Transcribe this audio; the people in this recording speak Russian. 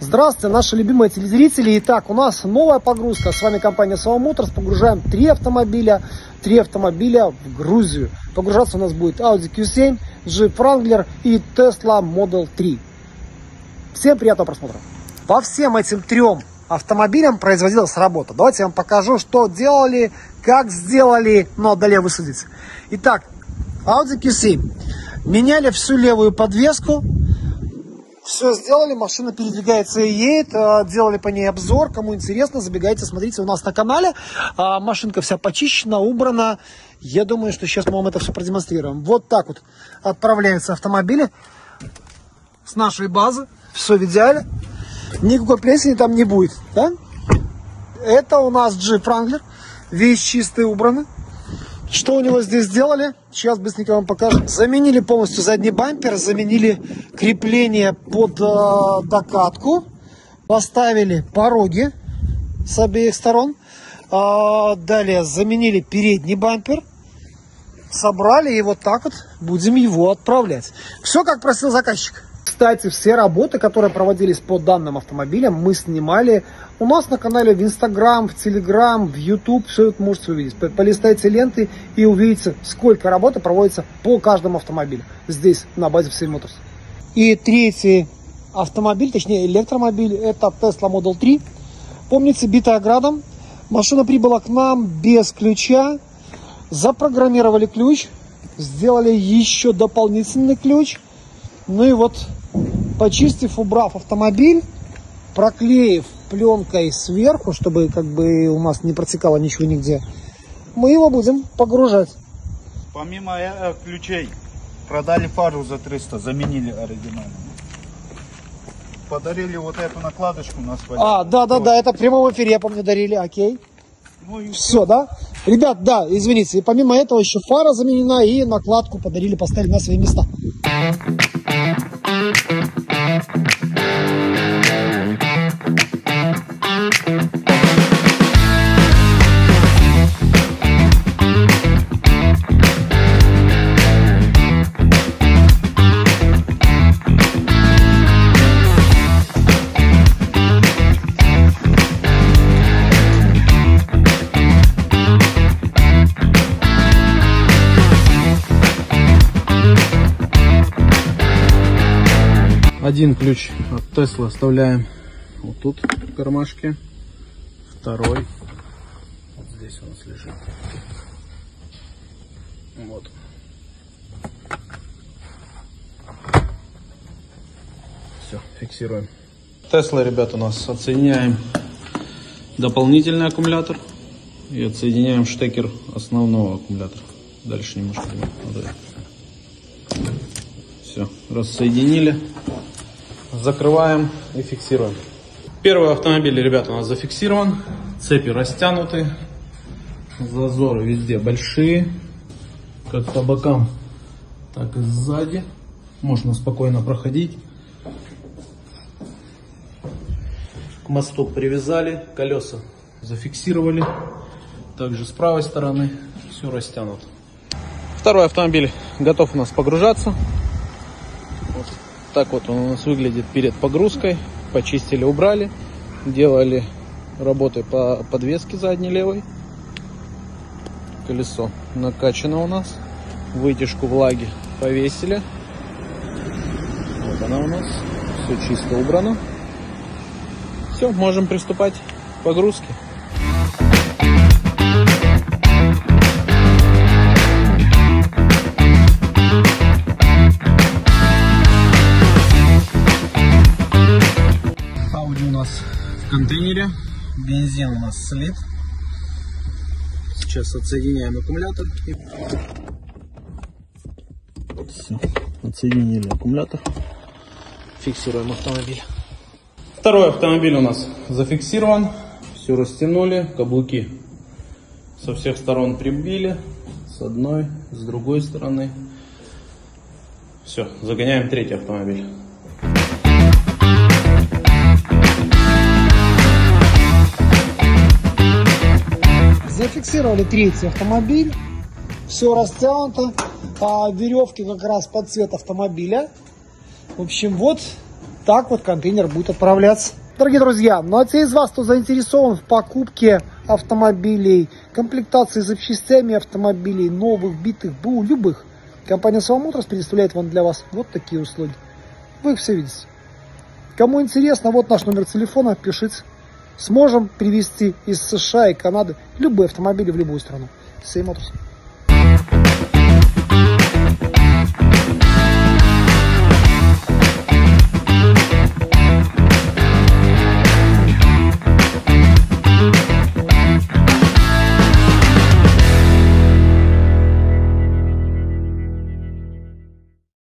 Здравствуйте, наши любимые телезрители. Итак, у нас новая погрузка. С вами компания Sava Motors. Погружаем три автомобиля, три автомобиля в Грузию. Погружаться у нас будет Audi Q7, Jeep Wrangler и Tesla Model 3. Всем приятного просмотра. По всем этим трем автомобилям производилась работа. Давайте я вам покажу, что делали, как сделали, но далее вы судите. Итак, Audi Q7. Меняли всю левую подвеску, все сделали, машина передвигается и едет, а, делали по ней обзор, кому интересно, забегайте, смотрите у нас на канале, а, машинка вся почищена, убрана, я думаю, что сейчас мы вам это все продемонстрируем. Вот так вот отправляются автомобили с нашей базы, все в идеале, никакой плесени там не будет, да? Это у нас Jeep Wrangler, весь чистый, убранный. Что у него здесь сделали? Сейчас быстренько вам покажу. Заменили полностью задний бампер, заменили крепление под э, докатку, поставили пороги с обеих сторон. Э, далее заменили передний бампер, собрали и вот так вот будем его отправлять. Все как просил заказчик. Кстати, все работы, которые проводились по данным автомобилям, мы снимали у нас на канале в Инстаграм, в Телеграм, в Ютуб. Все это можете увидеть. Полистайте ленты и увидите, сколько работы проводится по каждому автомобилю. Здесь, на базе всей Motors. И третий автомобиль, точнее электромобиль, это Tesla Model 3. Помните, битая градом. Машина прибыла к нам без ключа. Запрограммировали ключ. Сделали еще дополнительный ключ. Ну и вот почистив, убрав автомобиль, проклеив пленкой сверху, чтобы как бы у нас не протекало ничего нигде, мы его будем погружать. Помимо э, ключей, продали фару за 300, заменили оригинальную. Подарили вот эту накладочку на свою. А, да, да, да, это в прямом эфире, я помню, дарили, окей. Ну и Все, да? Ребят, да, извините, и помимо этого еще фара заменена и накладку подарили, поставили на свои места. Thank you. Один ключ от Тесла оставляем вот тут в кармашке. Второй вот здесь у нас лежит. Вот. Все, фиксируем. Тесла, ребят, у нас отсоединяем дополнительный аккумулятор и отсоединяем штекер основного аккумулятора. Дальше немножко. Все, рассоединили. Закрываем и фиксируем. Первый автомобиль, ребята, у нас зафиксирован. Цепи растянуты. Зазоры везде большие. Как по бокам, так и сзади. Можно спокойно проходить. К мосту привязали. Колеса зафиксировали. Также с правой стороны все растянуто. Второй автомобиль готов у нас погружаться. Так вот он у нас выглядит перед погрузкой. Почистили, убрали. Делали работы по подвеске задней левой. Колесо накачано у нас. Вытяжку влаги повесили. Вот она у нас. Все чисто убрано. Все, можем приступать к погрузке. Контейнере. Бензин у нас слит. Сейчас отсоединяем аккумулятор. Все, отсоединили аккумулятор. Фиксируем автомобиль. Второй автомобиль у нас зафиксирован. Все растянули. Каблуки со всех сторон прибили. С одной, с другой стороны. Все, загоняем третий автомобиль. Зафиксировали третий автомобиль. Все растянуто. По веревке как раз под цвет автомобиля. В общем, вот так вот контейнер будет отправляться. Дорогие друзья, ну а те из вас, кто заинтересован в покупке автомобилей, комплектации запчастями автомобилей, новых, битых, БУ, любых, компания Salmotrans предоставляет вам для вас вот такие услуги. Вы их все видите. Кому интересно, вот наш номер телефона, пишите. Сможем привезти из США и Канады любые автомобили в любую страну. Same Motors.